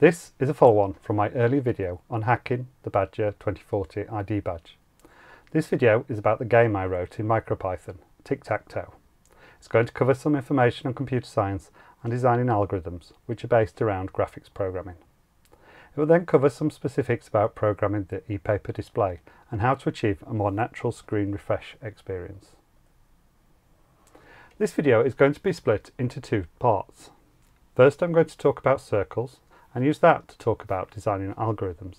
This is a follow-on from my early video on hacking the Badger 2040 ID badge. This video is about the game I wrote in MicroPython, Tic-Tac-Toe. It's going to cover some information on computer science and designing algorithms which are based around graphics programming. It will then cover some specifics about programming the ePaper display and how to achieve a more natural screen refresh experience. This video is going to be split into two parts. First I'm going to talk about circles and use that to talk about designing algorithms.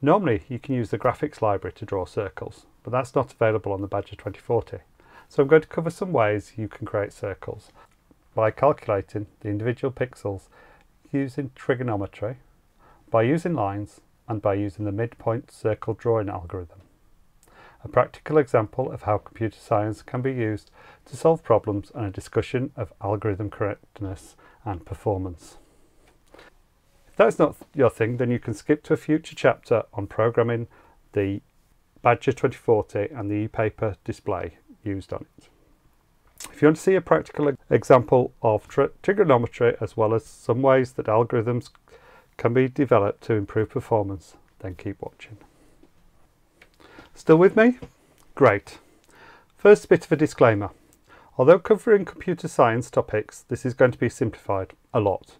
Normally you can use the graphics library to draw circles, but that's not available on the Badger 2040. So I'm going to cover some ways you can create circles by calculating the individual pixels using trigonometry, by using lines, and by using the midpoint circle drawing algorithm. A practical example of how computer science can be used to solve problems and a discussion of algorithm correctness and performance that's not your thing, then you can skip to a future chapter on programming the Badger 2040 and the e-paper display used on it. If you want to see a practical example of tri trigonometry as well as some ways that algorithms can be developed to improve performance, then keep watching. Still with me? Great. First bit of a disclaimer. Although covering computer science topics, this is going to be simplified a lot.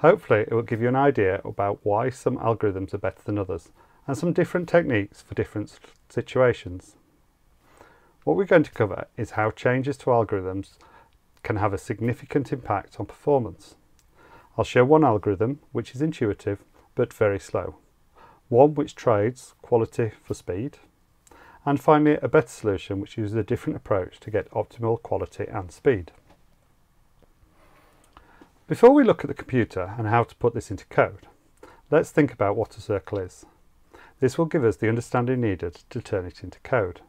Hopefully it will give you an idea about why some algorithms are better than others and some different techniques for different situations. What we're going to cover is how changes to algorithms can have a significant impact on performance. I'll show one algorithm which is intuitive but very slow, one which trades quality for speed, and finally a better solution which uses a different approach to get optimal quality and speed. Before we look at the computer and how to put this into code, let's think about what a circle is. This will give us the understanding needed to turn it into code.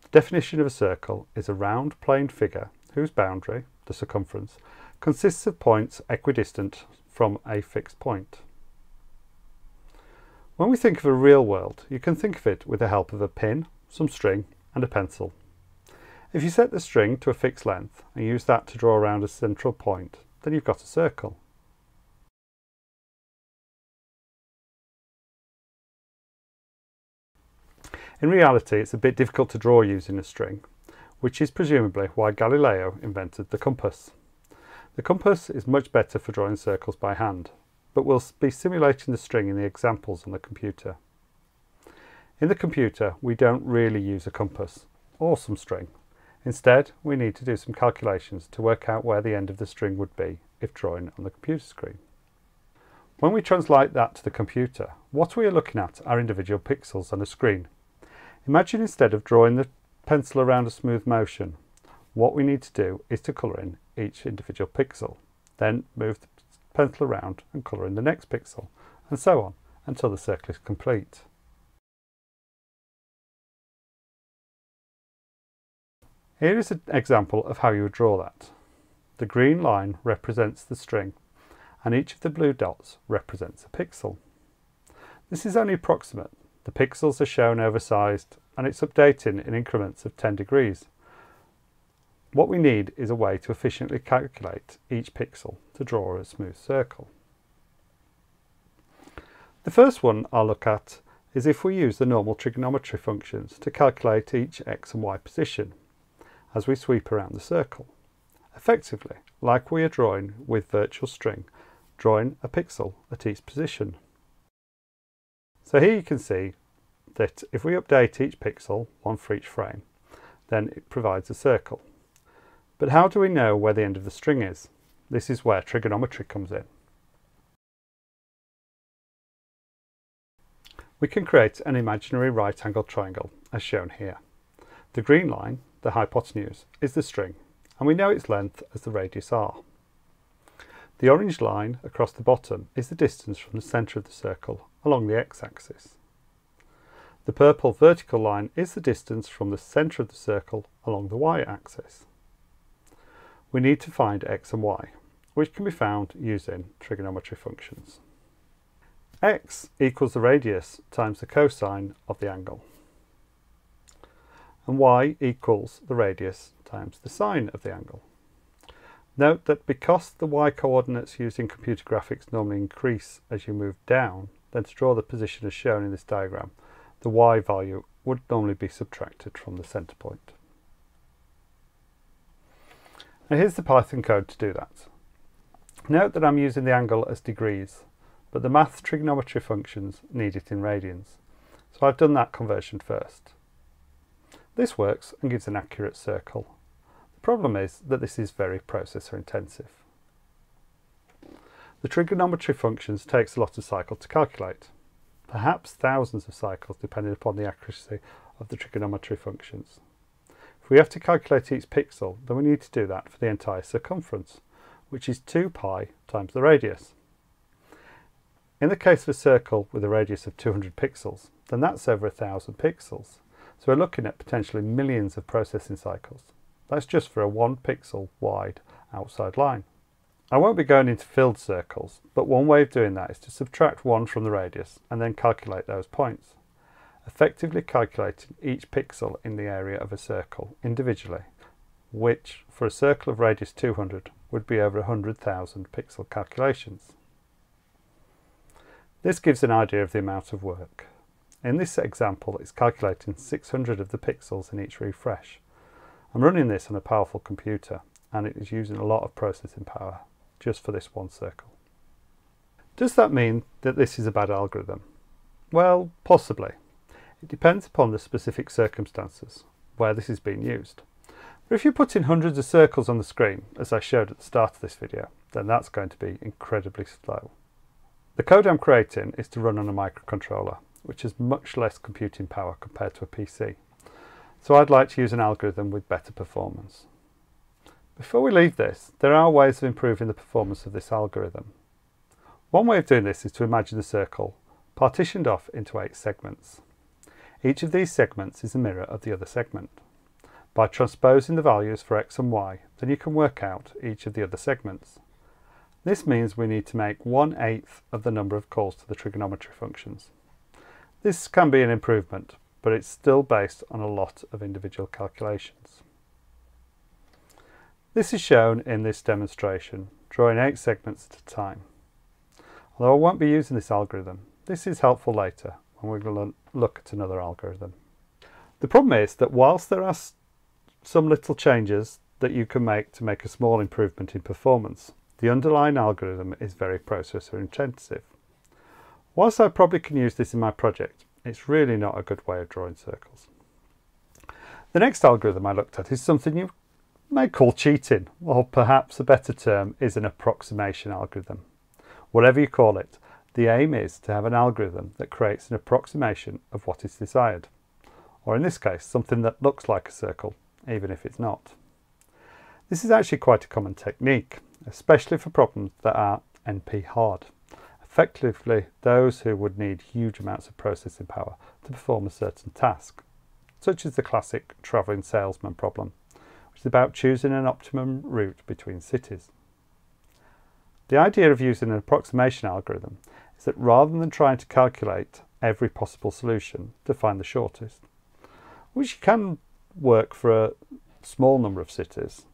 The definition of a circle is a round plane figure whose boundary, the circumference, consists of points equidistant from a fixed point. When we think of a real world, you can think of it with the help of a pin, some string and a pencil. If you set the string to a fixed length and use that to draw around a central point, then you've got a circle. In reality, it's a bit difficult to draw using a string, which is presumably why Galileo invented the compass. The compass is much better for drawing circles by hand, but we'll be simulating the string in the examples on the computer. In the computer, we don't really use a compass, or some string. Instead, we need to do some calculations to work out where the end of the string would be if drawing on the computer screen. When we translate that to the computer, what we are looking at are individual pixels on a screen. Imagine instead of drawing the pencil around a smooth motion, what we need to do is to colour in each individual pixel, then move the pencil around and colour in the next pixel, and so on until the circle is complete. Here is an example of how you would draw that. The green line represents the string and each of the blue dots represents a pixel. This is only approximate. The pixels are shown oversized and it's updating in increments of 10 degrees. What we need is a way to efficiently calculate each pixel to draw a smooth circle. The first one I'll look at is if we use the normal trigonometry functions to calculate each x and y position as we sweep around the circle. Effectively, like we are drawing with virtual string, drawing a pixel at each position. So here you can see that if we update each pixel, one for each frame, then it provides a circle. But how do we know where the end of the string is? This is where trigonometry comes in. We can create an imaginary right-angled triangle, as shown here. The green line the hypotenuse, is the string, and we know its length as the radius r. The orange line across the bottom is the distance from the centre of the circle along the x-axis. The purple vertical line is the distance from the centre of the circle along the y-axis. We need to find x and y, which can be found using trigonometry functions. x equals the radius times the cosine of the angle and y equals the radius times the sine of the angle. Note that because the y coordinates used in computer graphics normally increase as you move down, then to draw the position as shown in this diagram, the y value would normally be subtracted from the centre point. Now here's the Python code to do that. Note that I'm using the angle as degrees, but the math trigonometry functions need it in radians. So I've done that conversion first. This works and gives an accurate circle. The problem is that this is very processor intensive. The trigonometry functions takes a lot of cycles to calculate, perhaps thousands of cycles depending upon the accuracy of the trigonometry functions. If we have to calculate each pixel, then we need to do that for the entire circumference, which is 2 pi times the radius. In the case of a circle with a radius of 200 pixels, then that's over a thousand pixels. So we're looking at potentially millions of processing cycles. That's just for a one pixel wide outside line. I won't be going into filled circles, but one way of doing that is to subtract one from the radius and then calculate those points, effectively calculating each pixel in the area of a circle individually, which for a circle of radius 200 would be over 100,000 pixel calculations. This gives an idea of the amount of work. In this example, it's calculating 600 of the pixels in each refresh. I'm running this on a powerful computer and it is using a lot of processing power just for this one circle. Does that mean that this is a bad algorithm? Well, possibly. It depends upon the specific circumstances where this is being used. But if you put in hundreds of circles on the screen, as I showed at the start of this video, then that's going to be incredibly slow. The code I'm creating is to run on a microcontroller, which has much less computing power compared to a PC. So I'd like to use an algorithm with better performance. Before we leave this, there are ways of improving the performance of this algorithm. One way of doing this is to imagine a circle partitioned off into eight segments. Each of these segments is a mirror of the other segment. By transposing the values for x and y, then you can work out each of the other segments. This means we need to make one-eighth of the number of calls to the trigonometry functions. This can be an improvement, but it's still based on a lot of individual calculations. This is shown in this demonstration, drawing eight segments at a time. Although I won't be using this algorithm, this is helpful later when we're going to look at another algorithm. The problem is that whilst there are some little changes that you can make to make a small improvement in performance, the underlying algorithm is very processor intensive. Whilst I probably can use this in my project, it's really not a good way of drawing circles. The next algorithm I looked at is something you may call cheating, or perhaps a better term is an approximation algorithm. Whatever you call it, the aim is to have an algorithm that creates an approximation of what is desired, or in this case, something that looks like a circle, even if it's not. This is actually quite a common technique, especially for problems that are NP hard. Effectively, those who would need huge amounts of processing power to perform a certain task, such as the classic travelling salesman problem, which is about choosing an optimum route between cities. The idea of using an approximation algorithm is that rather than trying to calculate every possible solution to find the shortest, which can work for a small number of cities,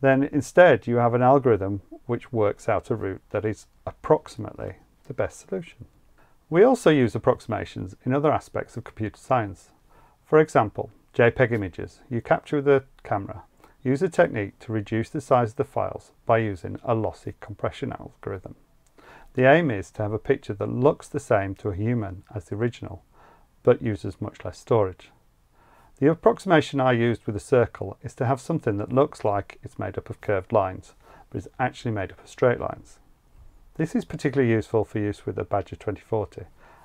then instead you have an algorithm which works out a route that is approximately the best solution. We also use approximations in other aspects of computer science. For example, JPEG images you capture with a camera use a technique to reduce the size of the files by using a lossy compression algorithm. The aim is to have a picture that looks the same to a human as the original, but uses much less storage. The approximation I used with a circle is to have something that looks like it's made up of curved lines, but is actually made up of straight lines. This is particularly useful for use with the Badger 2040,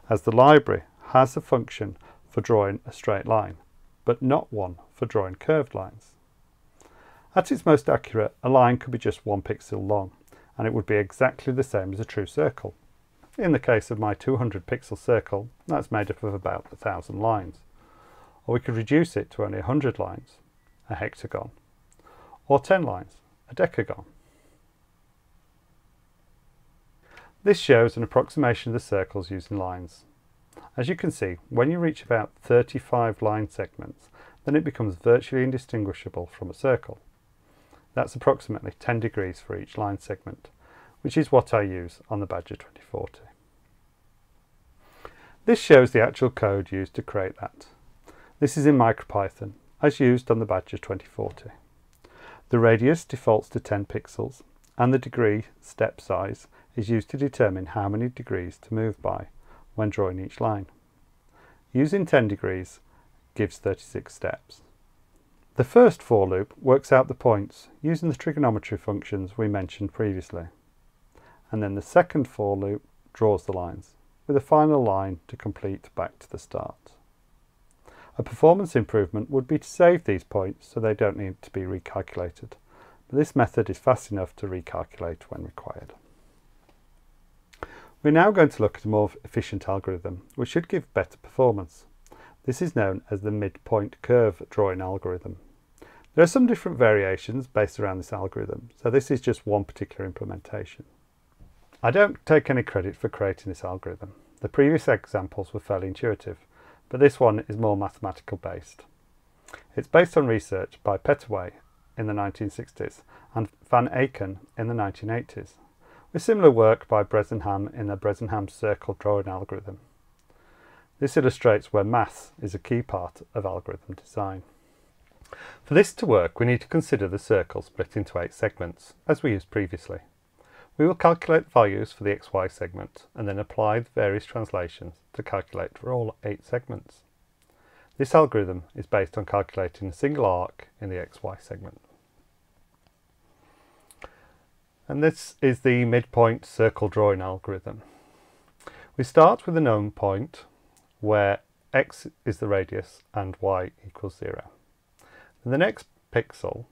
as the library has a function for drawing a straight line, but not one for drawing curved lines. At its most accurate, a line could be just one pixel long, and it would be exactly the same as a true circle. In the case of my 200 pixel circle, that's made up of about a thousand lines or we could reduce it to only 100 lines, a hectogon, or 10 lines, a decagon. This shows an approximation of the circles using lines. As you can see, when you reach about 35 line segments, then it becomes virtually indistinguishable from a circle. That's approximately 10 degrees for each line segment, which is what I use on the Badger 2040. This shows the actual code used to create that. This is in MicroPython, as used on the Badger 2040. The radius defaults to 10 pixels, and the degree step size is used to determine how many degrees to move by when drawing each line. Using 10 degrees gives 36 steps. The first for loop works out the points using the trigonometry functions we mentioned previously. And then the second for loop draws the lines, with a final line to complete back to the start. A performance improvement would be to save these points so they don't need to be recalculated, but this method is fast enough to recalculate when required. We're now going to look at a more efficient algorithm, which should give better performance. This is known as the midpoint curve drawing algorithm. There are some different variations based around this algorithm, so this is just one particular implementation. I don't take any credit for creating this algorithm. The previous examples were fairly intuitive, but this one is more mathematical based. It's based on research by Pitteway in the 1960s and Van Aken in the 1980s, with similar work by Bresenham in the Bresenham circle drawing algorithm. This illustrates where maths is a key part of algorithm design. For this to work, we need to consider the circle split into eight segments, as we used previously. We will calculate values for the xy segment and then apply the various translations to calculate for all eight segments. This algorithm is based on calculating a single arc in the xy segment. And this is the midpoint circle drawing algorithm. We start with a known point where x is the radius and y equals 0. In the next pixel,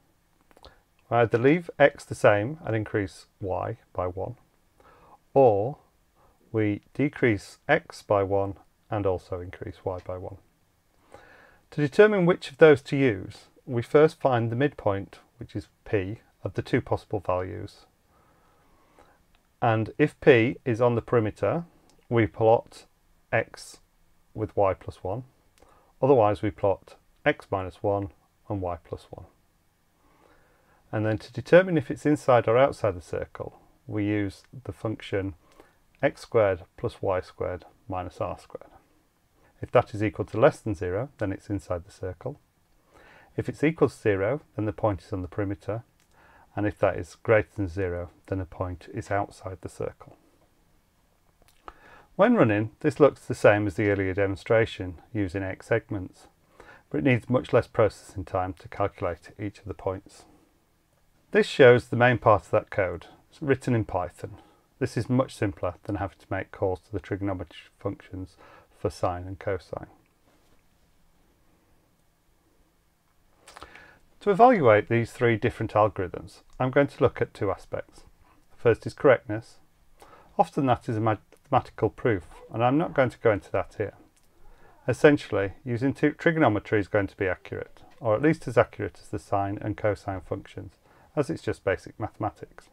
I either leave x the same and increase y by 1, or we decrease x by 1 and also increase y by 1. To determine which of those to use, we first find the midpoint, which is p, of the two possible values. And if p is on the perimeter, we plot x with y plus 1. Otherwise, we plot x minus 1 and y plus 1. And then to determine if it's inside or outside the circle, we use the function x squared plus y squared minus r squared. If that is equal to less than 0, then it's inside the circle. If it's equal to 0, then the point is on the perimeter. And if that is greater than 0, then the point is outside the circle. When running, this looks the same as the earlier demonstration using x segments but it needs much less processing time to calculate each of the points. This shows the main part of that code, it's written in Python. This is much simpler than having to make calls to the trigonometry functions for sine and cosine. To evaluate these three different algorithms, I'm going to look at two aspects. First is correctness. Often that is a mathematical proof, and I'm not going to go into that here. Essentially, using trigonometry is going to be accurate, or at least as accurate as the sine and cosine functions, as it's just basic mathematics.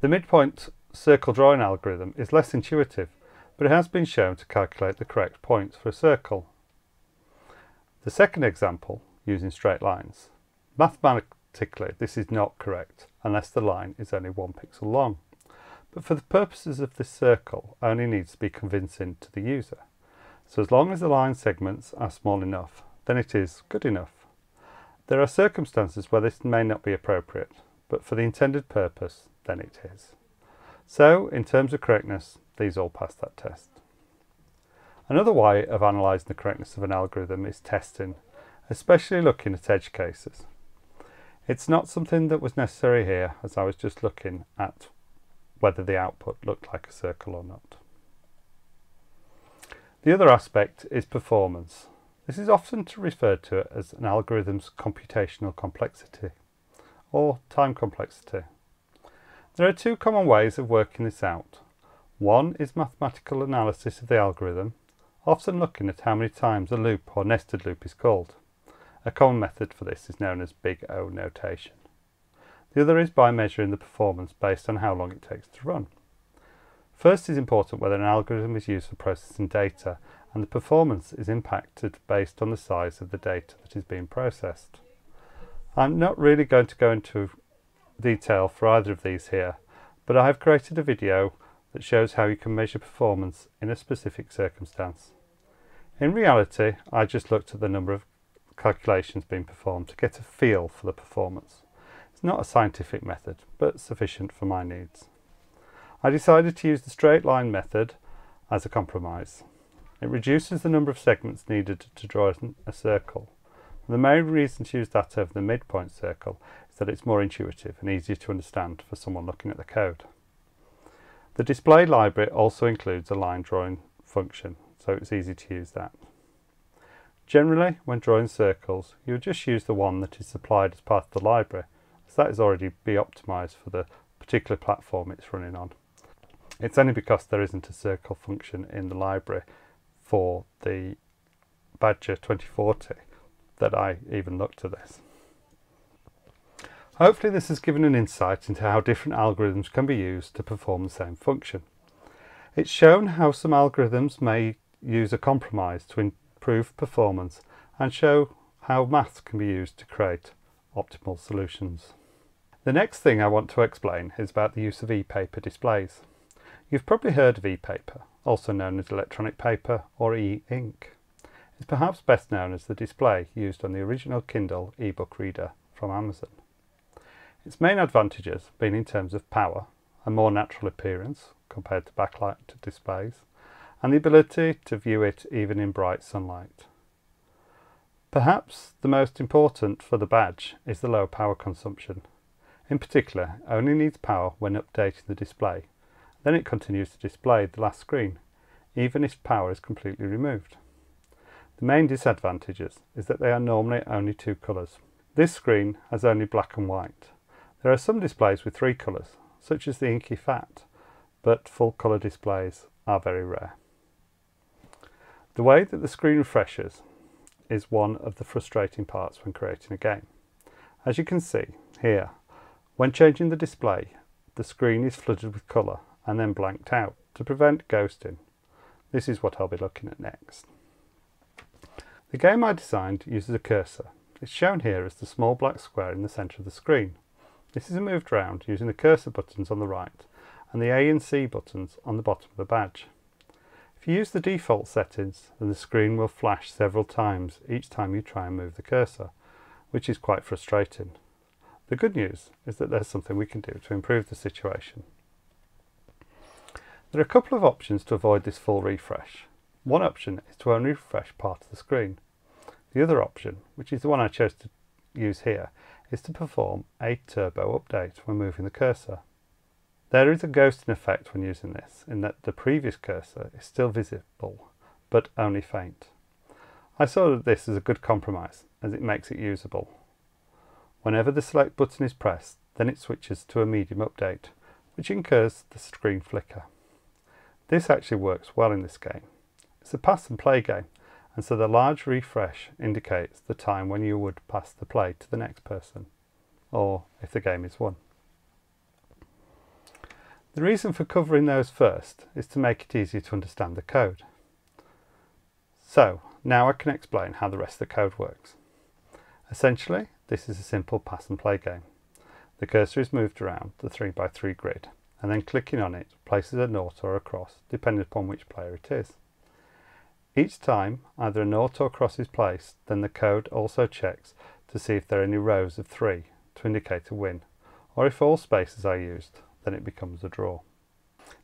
The midpoint circle drawing algorithm is less intuitive, but it has been shown to calculate the correct points for a circle. The second example, using straight lines. Mathematically, this is not correct, unless the line is only one pixel long. But for the purposes of this circle, only needs to be convincing to the user. So as long as the line segments are small enough, then it is good enough. There are circumstances where this may not be appropriate, but for the intended purpose, then it is. So, in terms of correctness, these all pass that test. Another way of analysing the correctness of an algorithm is testing, especially looking at edge cases. It's not something that was necessary here, as I was just looking at whether the output looked like a circle or not. The other aspect is performance. This is often referred to as an algorithm's computational complexity or time complexity. There are two common ways of working this out. One is mathematical analysis of the algorithm, often looking at how many times a loop or nested loop is called. A common method for this is known as big O notation. The other is by measuring the performance based on how long it takes to run. First is important whether an algorithm is used for processing data and the performance is impacted based on the size of the data that is being processed. I'm not really going to go into detail for either of these here, but I have created a video that shows how you can measure performance in a specific circumstance. In reality, I just looked at the number of calculations being performed to get a feel for the performance. It's not a scientific method, but sufficient for my needs. I decided to use the straight line method as a compromise. It reduces the number of segments needed to draw a circle. The main reason to use that over the midpoint circle is that it's more intuitive and easier to understand for someone looking at the code. The display library also includes a line drawing function, so it's easy to use that. Generally, when drawing circles, you'll just use the one that is supplied as part of the library, as that is already be optimized for the particular platform it's running on. It's only because there isn't a circle function in the library for the Badger 2040 that I even looked at this. Hopefully this has given an insight into how different algorithms can be used to perform the same function. It's shown how some algorithms may use a compromise to improve performance and show how maths can be used to create optimal solutions. The next thing I want to explain is about the use of e-paper displays. You've probably heard of e-paper, also known as electronic paper or e-ink. It's perhaps best known as the display used on the original Kindle e-book reader from Amazon. Its main advantages being in terms of power, a more natural appearance compared to backlight displays, and the ability to view it even in bright sunlight. Perhaps the most important for the badge is the low power consumption. In particular, only needs power when updating the display. Then it continues to display the last screen, even if power is completely removed. The main disadvantages is that they are normally only two colours. This screen has only black and white, there are some displays with three colours, such as the Inky pHAT, but full colour displays are very rare. The way that the screen refreshes is one of the frustrating parts when creating a game. As you can see here, when changing the display, the screen is flooded with colour and then blanked out to prevent ghosting. This is what I'll be looking at next. The game I designed uses a cursor. It's shown here as the small black square in the centre of the screen. This is moved around using the cursor buttons on the right and the A and C buttons on the bottom of the badge. If you use the default settings, then the screen will flash several times each time you try and move the cursor, which is quite frustrating. The good news is that there's something we can do to improve the situation. There are a couple of options to avoid this full refresh. One option is to only refresh part of the screen. The other option, which is the one I chose to use here, is to perform a turbo update when moving the cursor. There is a ghosting effect when using this, in that the previous cursor is still visible, but only faint. I saw that this as a good compromise, as it makes it usable. Whenever the select button is pressed, then it switches to a medium update, which incurs the screen flicker. This actually works well in this game. It's a pass and play game, and so the large refresh indicates the time when you would pass the play to the next person, or if the game is won. The reason for covering those first is to make it easier to understand the code. So, now I can explain how the rest of the code works. Essentially, this is a simple pass and play game. The cursor is moved around the 3x3 grid, and then clicking on it places a nought or a cross, depending upon which player it is. Each time either a nought or cross is placed, then the code also checks to see if there are any rows of 3 to indicate a win, or if all spaces are used, then it becomes a draw.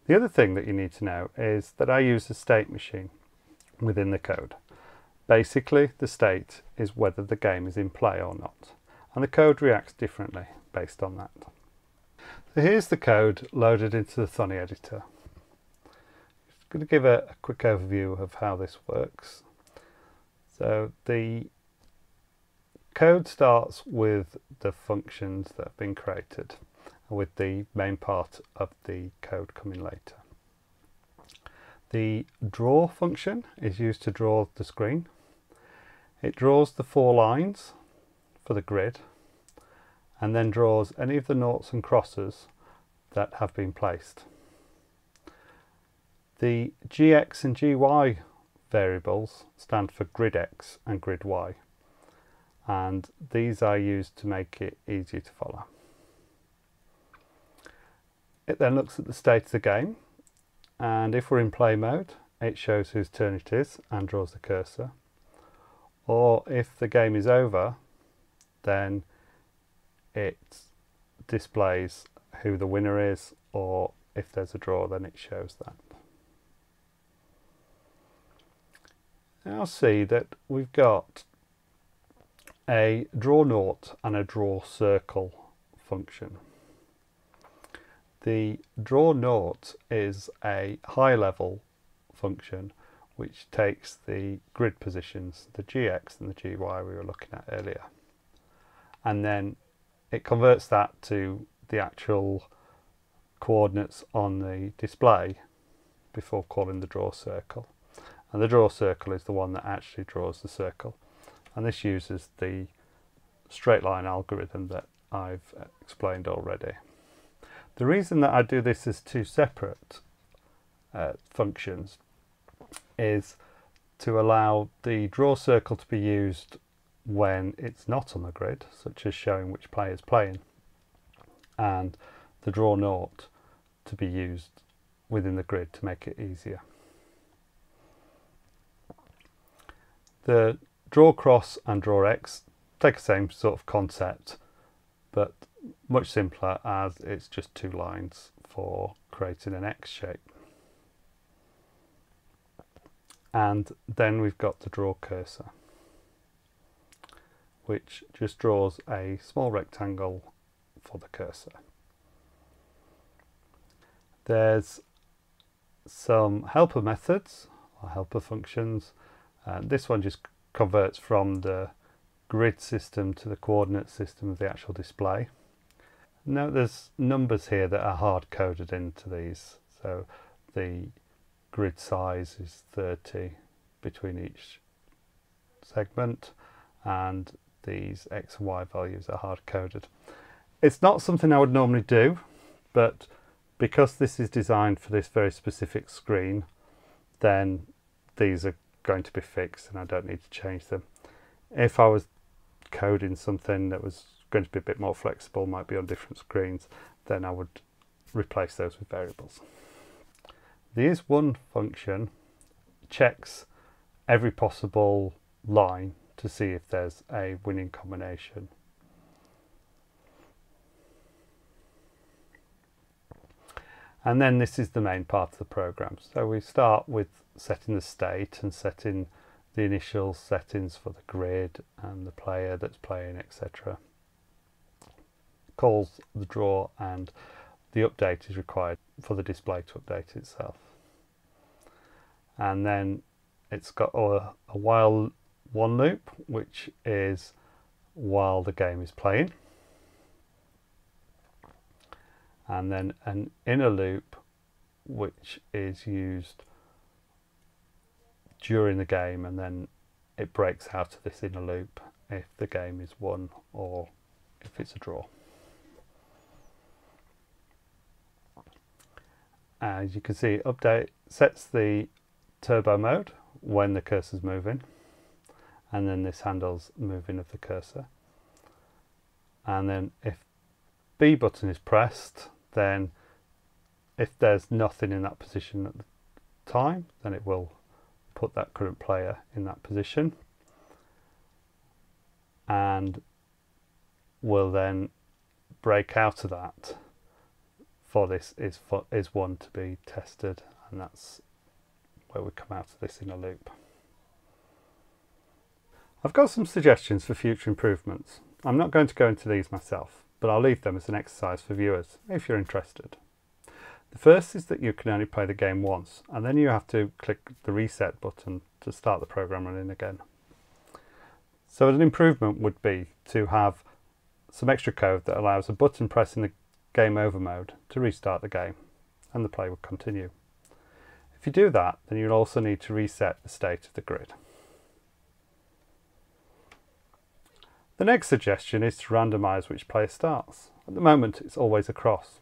The other thing that you need to know is that I use a state machine within the code. Basically, the state is whether the game is in play or not, and the code reacts differently based on that. So here's the code loaded into the Thonny editor I'm going to give a, a quick overview of how this works. So the code starts with the functions that have been created with the main part of the code coming later. The draw function is used to draw the screen. It draws the four lines for the grid and then draws any of the noughts and crosses that have been placed. The gx and gy variables stand for grid x and grid y. and these are used to make it easier to follow. It then looks at the state of the game and if we're in play mode it shows whose turn it is and draws the cursor or if the game is over then it displays who the winner is or if there's a draw then it shows that. Now see that we've got a draw naught and a draw circle function. The draw naught is a high level function which takes the grid positions, the gx and the gy we were looking at earlier, and then it converts that to the actual coordinates on the display before calling the draw circle. And the draw circle is the one that actually draws the circle. And this uses the straight line algorithm that I've explained already. The reason that I do this as two separate uh, functions is to allow the draw circle to be used when it's not on the grid, such as showing which player is playing, and the draw naught to be used within the grid to make it easier. The draw cross and draw x take the same sort of concept, but much simpler as it's just two lines for creating an X shape. And then we've got the draw cursor, which just draws a small rectangle for the cursor. There's some helper methods or helper functions. Uh, this one just converts from the grid system to the coordinate system of the actual display. Now there's numbers here that are hard coded into these. So the grid size is 30 between each segment and these x and y values are hard coded. It's not something I would normally do, but because this is designed for this very specific screen, then these are going to be fixed and I don't need to change them. If I was coding something that was going to be a bit more flexible, might be on different screens, then I would replace those with variables. The is one function checks every possible line to see if there's a winning combination. And then this is the main part of the program. So we start with setting the state and setting the initial settings for the grid and the player that's playing, etc. Calls the draw and the update is required for the display to update itself. And then it's got a, a while one loop, which is while the game is playing. And then an inner loop, which is used during the game and then it breaks out of this inner loop if the game is won or if it's a draw. As you can see, update sets the turbo mode when the cursor is moving and then this handles moving of the cursor. And then if B button is pressed, then if there's nothing in that position at the time, then it will put that current player in that position and will then break out of that for this is for, is one to be tested and that's where we come out of this inner loop. I've got some suggestions for future improvements. I'm not going to go into these myself, but I'll leave them as an exercise for viewers if you're interested. The first is that you can only play the game once and then you have to click the reset button to start the program running again. So an improvement would be to have some extra code that allows a button press in the game over mode to restart the game and the play will continue. If you do that, then you'll also need to reset the state of the grid. The next suggestion is to randomise which player starts. At the moment it's always a cross.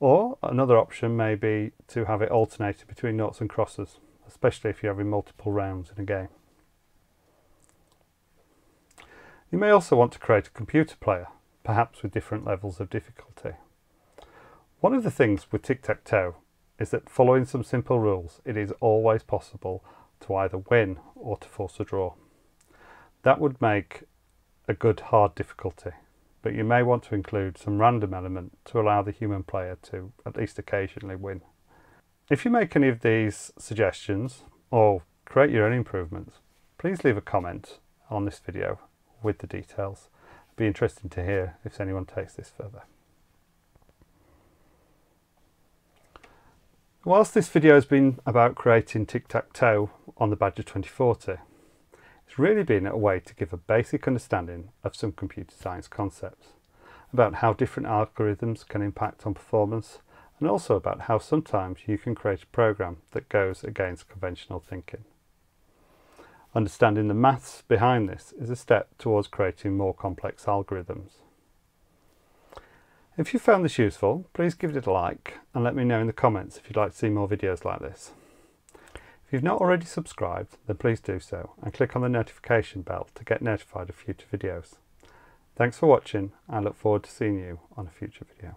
Or another option may be to have it alternated between noughts and crosses, especially if you're having multiple rounds in a game. You may also want to create a computer player, perhaps with different levels of difficulty. One of the things with tic-tac-toe is that following some simple rules, it is always possible to either win or to force a draw. That would make a good hard difficulty, but you may want to include some random element to allow the human player to at least occasionally win. If you make any of these suggestions or create your own improvements, please leave a comment on this video with the details. Be interesting to hear if anyone takes this further. Whilst this video has been about creating tic-tac-toe on the Badger 2040, it's really been a way to give a basic understanding of some computer science concepts, about how different algorithms can impact on performance, and also about how sometimes you can create a program that goes against conventional thinking. Understanding the maths behind this is a step towards creating more complex algorithms. If you found this useful, please give it a like and let me know in the comments if you'd like to see more videos like this. If you've not already subscribed, then please do so and click on the notification bell to get notified of future videos. Thanks for watching and I look forward to seeing you on a future video.